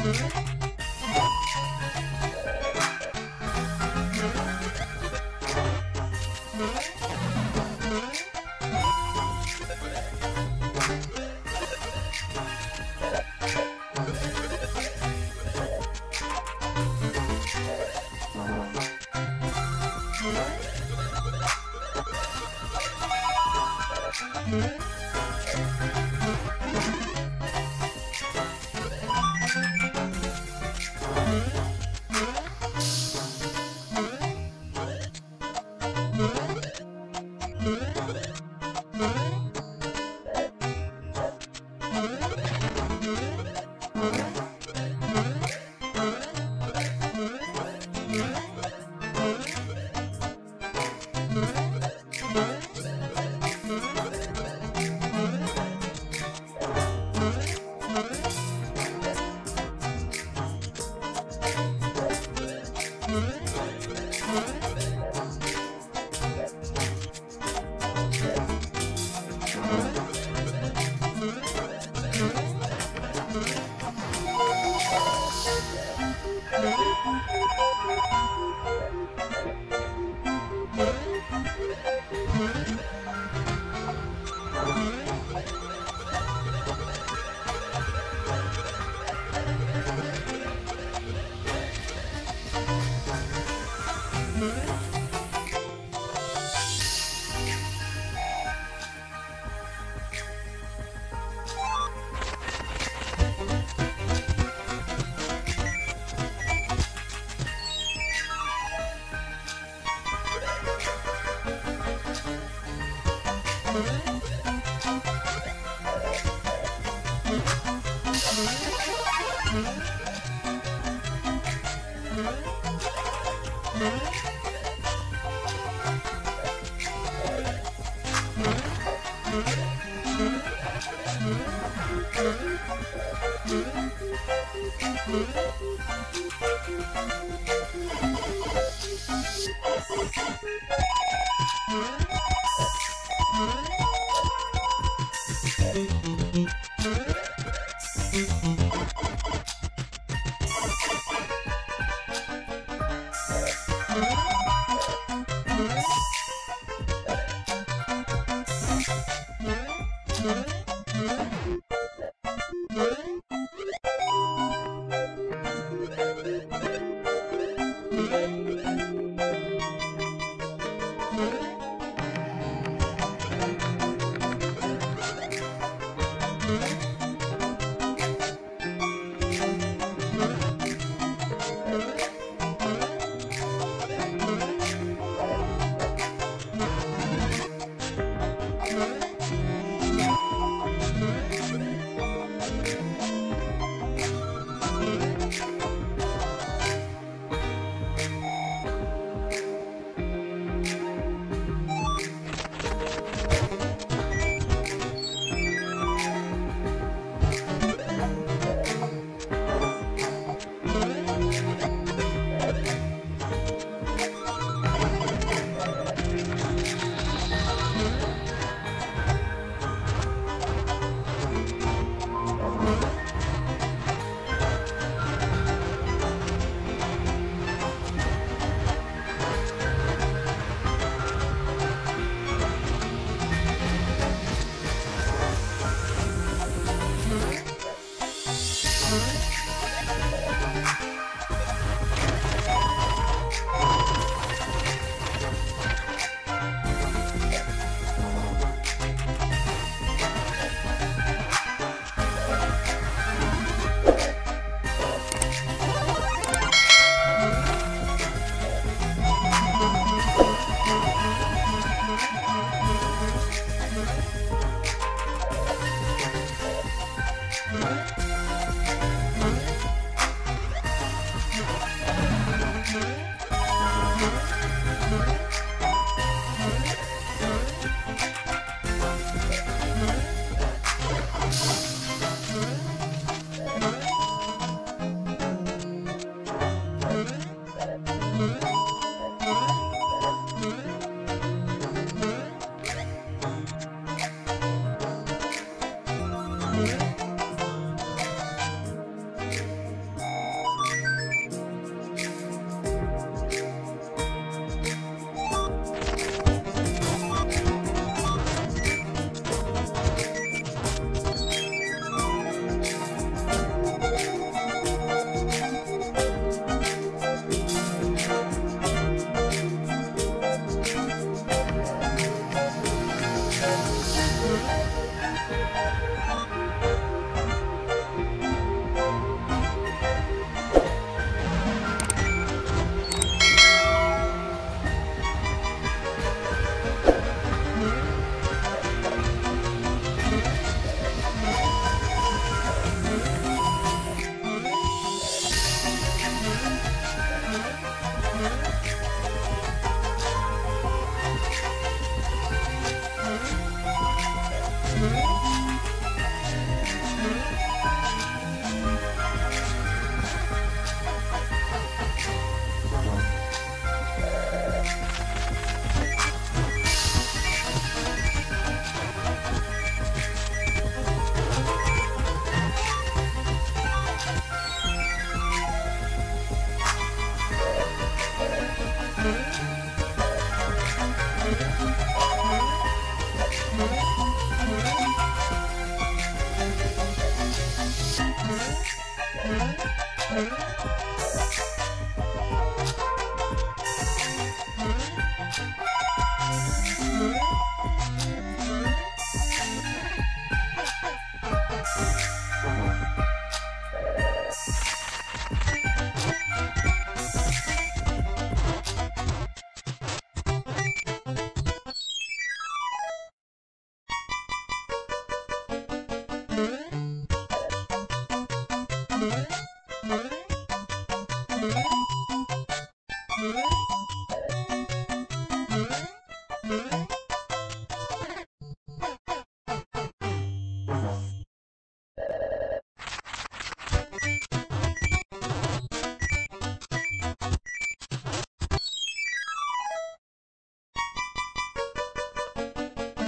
Mm-hmm. Mm-hmm. Mm-hmm.